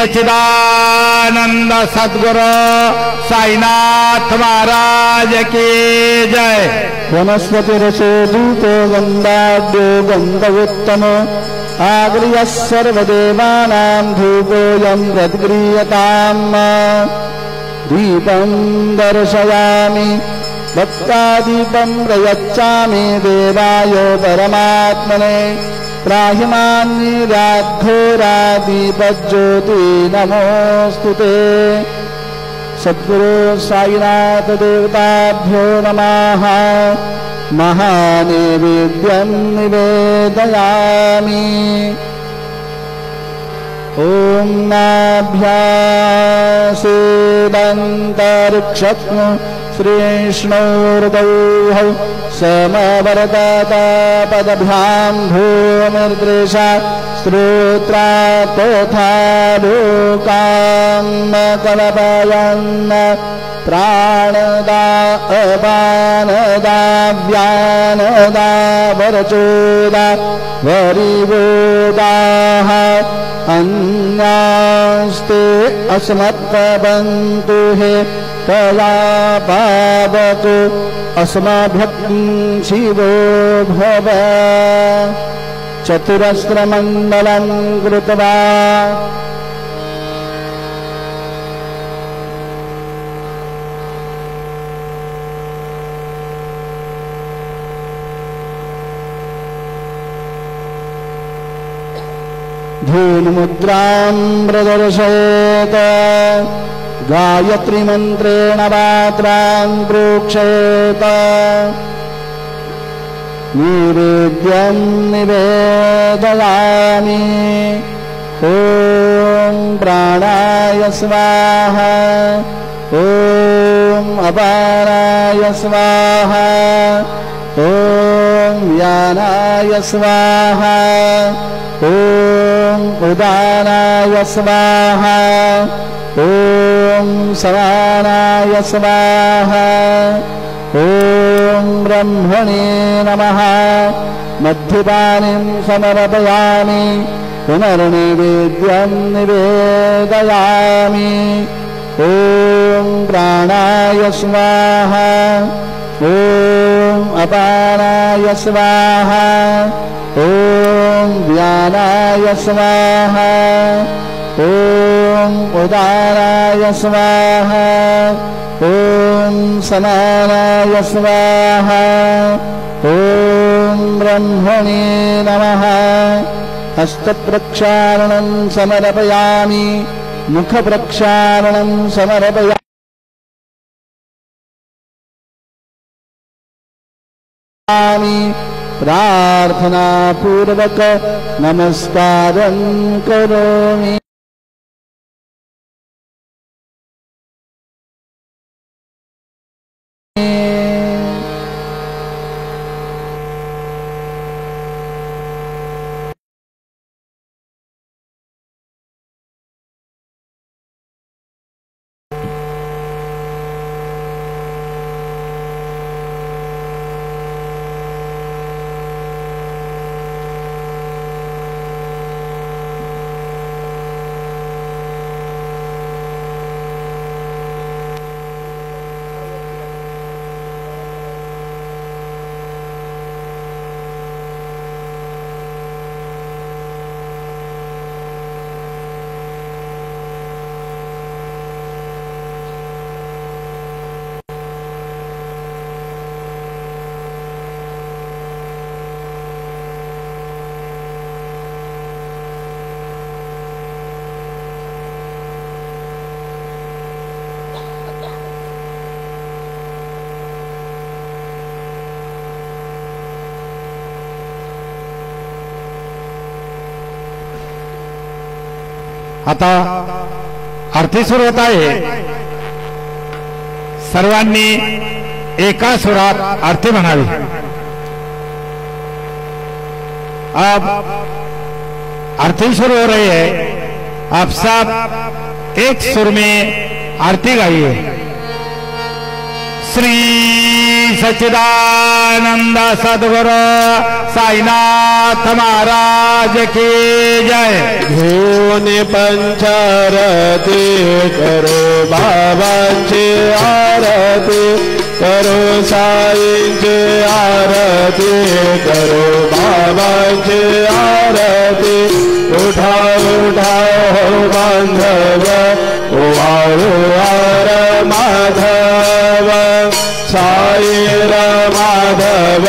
सच्चिदानंद सदगुरु साईनाथ महाराज की जय वनस्पतिरसो धूतो गन्धाढ्यो गन्धवोत्तम आग्र्यः सर्वदेवानां धूपोऽयं यद्गृह्यताम् दीपं दर्शयामि भक्तादीपं प्रयच्छामि देवाय परमात्मने। त्राहिमान्निराघोरादीपज्योति नमोऽस्तु ते। सद्गुरु साईनाथ देवताभ्यो नमः। महानैवेद्यं निवेदयामि। ॐ नाभ्यासेदन्तरिक्षत्म श्रीष्णोर्दौः समवरदातापदभ्यां भूमिर्दृशा श्रोत्रा तथा लोकां कलपयन् प्राणदा अपानदा व्यानदा वरचोदा वरिवोदाः अन्यास्ते अस्मत्पबन्तु हे तया पावतु अस्माभ्यं भव। चतुरस्रमण्डलं कृत्वा धूनुमुद्रां प्रदर्शयेत गायत्रीमन्त्रेण पात्रां प्रोक्षेत। नैवेद्यं निवेदयामि। ॐ प्राणाय स्वाहा। ॐ अपाराय स्वाहा। ॐ यानाय स्वाहा। ॐ उदानाय स्वाहा। ॐ समानाय स्वाहा। ॐ ब्रह्मणे नमः। मध्यपानिं समर्पयामि। पुनर्निवेद्यं निवेदयामि। ॐ प्राणाय स्वाहा। ॐ अपानाय स्वाहा। ॐ व्यानाय स्वाहा ॐ उदाराय स्वाहा ॐ समानाय स्वाहा ॐ ब्रह्मणे नमः। हस्तप्रक्षालनं समर्पयामि मुखप्रक्षालनं समर्पयामि प्रार्थनापूर्वक नमस्कारं करोमि आता आरती सुरू होत आहे. सर्वांनी एका सुरात आरती म्हणावी. अब आरती शुरू हो रही है. आप सब एक सुर में आरती गाइए. श्री सच्चिदानंद सदगुरु साईनाथ महाराज की जय। घेऊन पंचारती करो बाबांची आरती, करो साईंची आरती, करो बाबांची आरती। उठा उठा हो बांधव ओवाळू साईर माधव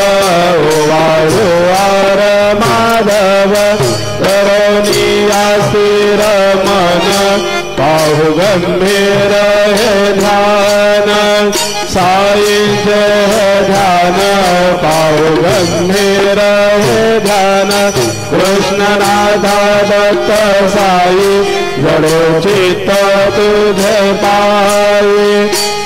ओवाळू आर माधव करोनी आस्थिर मन पाहु गंभीर हे ध्यान साई जय ध्यान पाहु गंभीर हे ध्यान कृष्णनाथा दत्त साई जडो चित्त तुझे पायी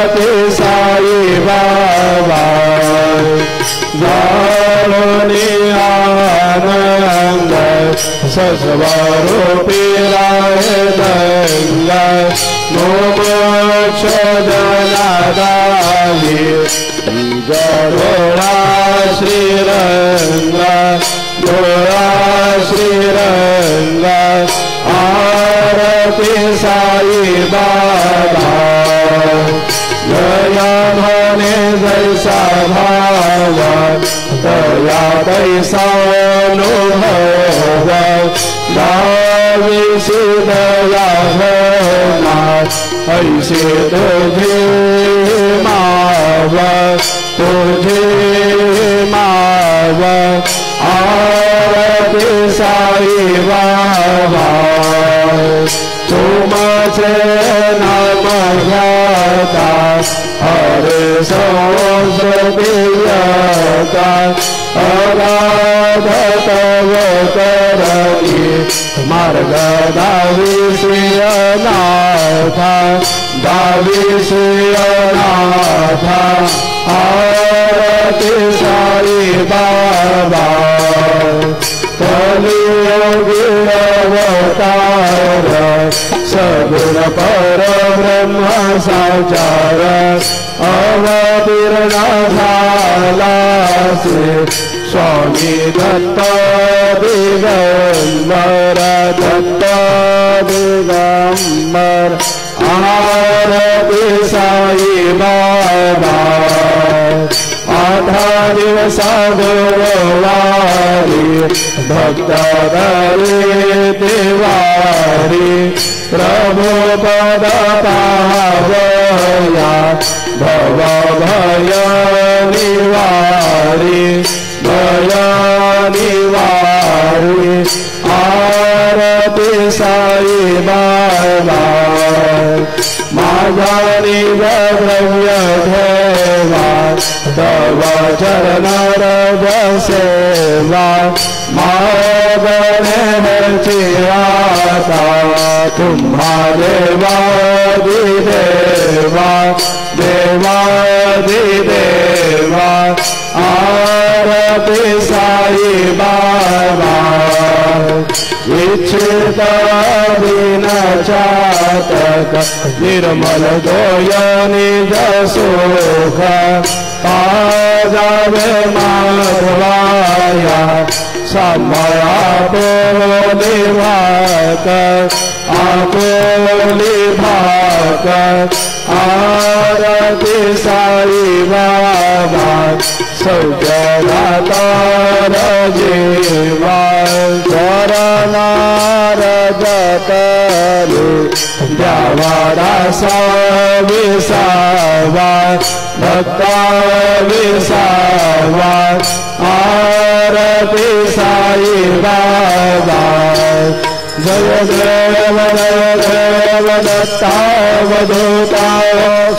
आरती साई बाबा। जाणूनी आनंद सस्वरूपी राय दंग मोक्ष जनादायी गरोळा श्रीरंग डोळा श्रीरंग। आरती साई बाबा। जया म्हणे जैसा भाव तया पैसा अनुभव। दाविसी दया होना ऐसे तुझे माव तुझे माव। आरती साई बाबा। तुमचे नाम हरे संस्कृतीयता अगाध तव करणी मार्ग दावी श्रियनाथा दावी आरती साई बाबा अवतार सगुण पर ब्रह्म साचार अवतीर्ण झाला श्री स्वामी दत्त दिगंबर दत्त दिगंबर आरती साई बाबा आठा दिवसा गुरुवारी भक्त देवारी प्रभु पद पावया भव भय निवारी भय निवारी आरती साई बाबा माझा द्रव्य ठेवा तव चरण सेवा मागण्याची आता तुम्हा देवादी देवा देवादी देवा आरती साई बाबा निर्मल दोय निज पाजावे माधवाया, समया पोली भाक भाक आरती साई बाबा सौजनातार जीवा चरणार जतले द्यावारा विसावा भक्ता विसावा आरती साई बाबा जय देव देव दत्तावधूता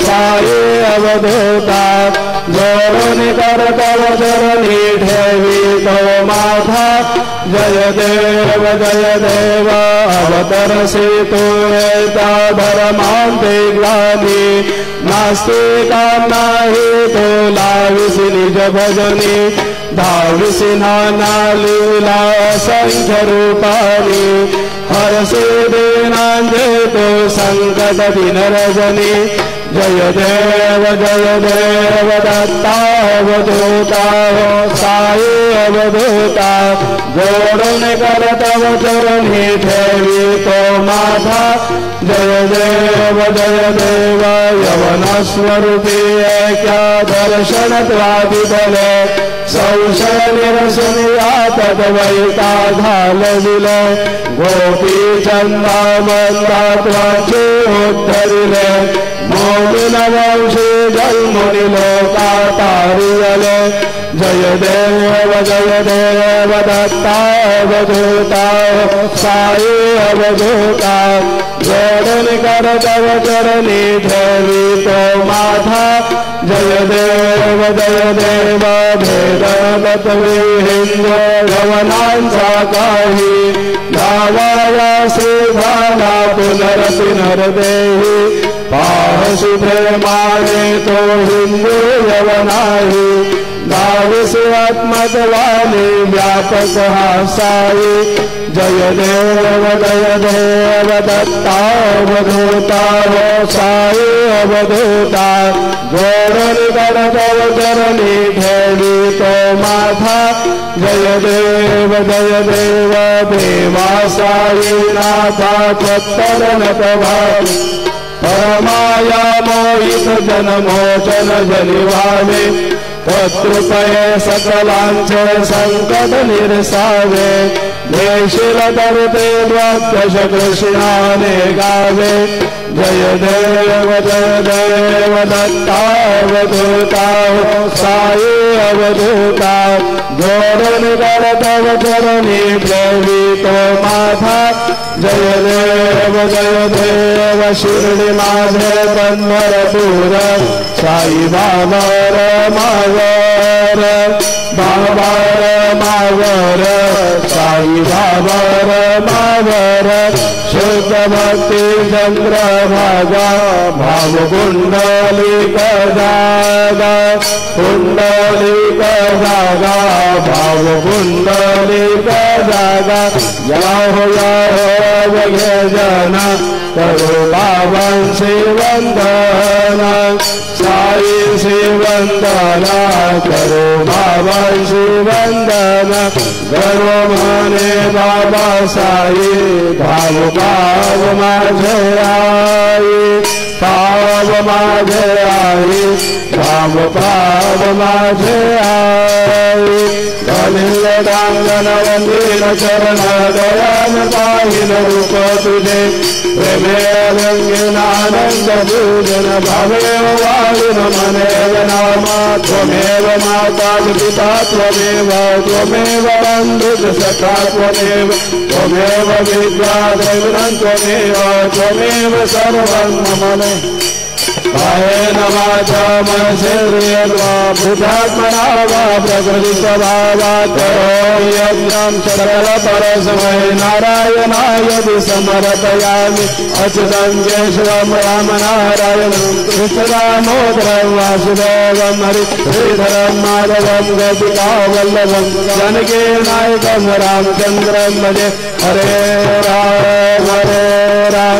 साये अवधूता। गौरनि तर्तव जीवी त माथा जय देव जय देव तु भरमाली नास्तिका नविज भजनी विना लीला संख्यूपा ो सङ्कट दिनरजनी जय देव जय देव दत्ता वधता वतायवता गोडन तव चरणी जो माता जय देव जय देव यवनस्वरूपे का दर्शनत्वा विद दर्शन त्वादि बले संशय निरसनिया तद्वैता घाल दिले गोपी चंदा बंदा त्वाचे उद्धरिले मोमिन वंशी जन्मुनि लोका तारियले जय देव जय देव दत्तावधूता साई अवधूता जोड़न कर तव चरणी धरी तो माथा जय देव जय देव भेदगत हिंदो भवनांचा काही गावाया श्रीधाना पुनरपि नरदेही पाहसि प्रेमाने तो हिंदू यवनाही दाविस आत्मतवानी व्यापक हासाई। जय देव जय देव, दत्ता दत्तावधूता साई अवधूता। गोरन गणतव चरणी ठेवी तो माथा जय देव जय देव देवा साई नाथा त्वत्तरन प्रभावी परमाया मोहित जन मोचन जनिवावे तत्कृपये संकट निरसावे देशील करते द्वादश कृष्णाने गावे जय देव जय देव दत्तावधूता साई अवधूता जोड़न कर तव चरणी प्रेमी तो माथा जय देव जय देव शिर्डी माझे पंढरपूर साई बाबर मावर मावर साई मा मावर शुल्कवर्ति चन्द्र भागा भाव कुण्डोली तदा कुण्डोली कदा भाव कुण्डोली तदा या य जना करो बाबांशी वंदना साई श्री वंदना करो बाबांशी वंदना गर्व माने बाबा साई भाव भाव माझे आई पाव माझे आई भाव पाव माझे आई अनिल डांगन वंदीन चरण दयान पाहिन रूप तुझे प्रेमे रंगीन आनंद पूजन भावेव वाळुन मनेव नामा त्वमेव माता पिता त्वमेव त्वमेव बन्धुः सखा त्वमेव त्वमेव विद्या त्वमेव त्वमेव सर्वं मम बुद्धात्मना वा प्रकृतिस्वभावात् करोमि यज्ञं सकलपरस्मै नारायणाय समर्पयामि अच्युतं केशवं रामनारायणं कृष्णदामोदरं वासुदेवं हरि, श्रीधरं, माधवं गोपिकावल्लभं जानकी नायकं रामचन्द्रं भजे। हरे राम, हरे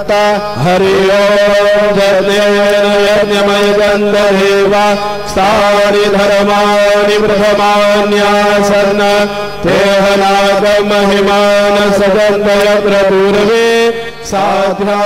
दत्त हरि ओम यज्ञमय गन्धर्वा। धर्मा धर्माणि प्रथमान्यासन् तेहनागमहिमान सगंधय पूर्वे साध्या